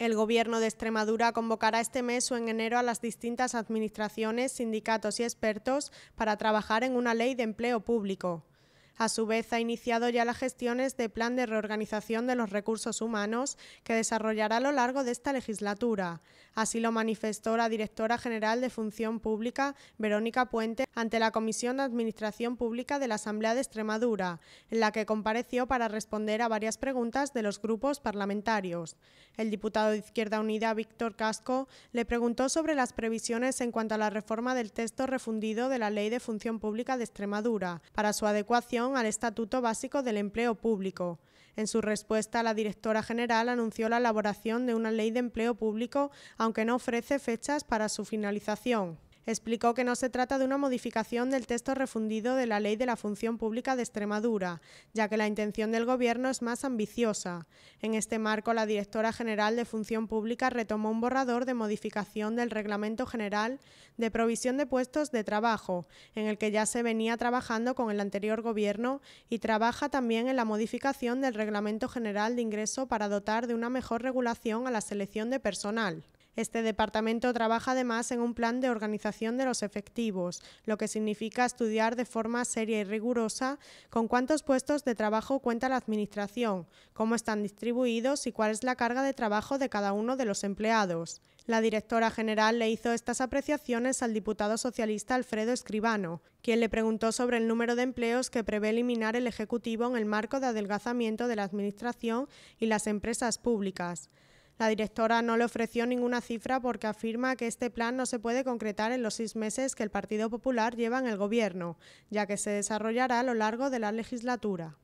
El Gobierno de Extremadura convocará este mes o en enero a las distintas administraciones, sindicatos y expertos para trabajar en una ley de empleo público. A su vez, ha iniciado ya las gestiones de plan de reorganización de los recursos humanos que desarrollará a lo largo de esta legislatura. Así lo manifestó la directora general de Función Pública, Verónica Puente, ante la Comisión de Administración Pública de la Asamblea de Extremadura, en la que compareció para responder a varias preguntas de los grupos parlamentarios. El diputado de Izquierda Unida, Víctor Casco, le preguntó sobre las previsiones en cuanto a la reforma del texto refundido de la Ley de Función Pública de Extremadura para su adecuación al Estatuto Básico del Empleo Público. En su respuesta, la directora general anunció la elaboración de una ley de empleo público, aunque no ofrece fechas para su finalización explicó que no se trata de una modificación del texto refundido de la Ley de la Función Pública de Extremadura, ya que la intención del Gobierno es más ambiciosa. En este marco, la directora general de Función Pública retomó un borrador de modificación del Reglamento General de Provisión de Puestos de Trabajo, en el que ya se venía trabajando con el anterior Gobierno y trabaja también en la modificación del Reglamento General de Ingreso para dotar de una mejor regulación a la selección de personal. Este departamento trabaja además en un plan de organización de los efectivos, lo que significa estudiar de forma seria y rigurosa con cuántos puestos de trabajo cuenta la Administración, cómo están distribuidos y cuál es la carga de trabajo de cada uno de los empleados. La directora general le hizo estas apreciaciones al diputado socialista Alfredo Escribano, quien le preguntó sobre el número de empleos que prevé eliminar el Ejecutivo en el marco de adelgazamiento de la Administración y las empresas públicas. La directora no le ofreció ninguna cifra porque afirma que este plan no se puede concretar en los seis meses que el Partido Popular lleva en el Gobierno, ya que se desarrollará a lo largo de la legislatura.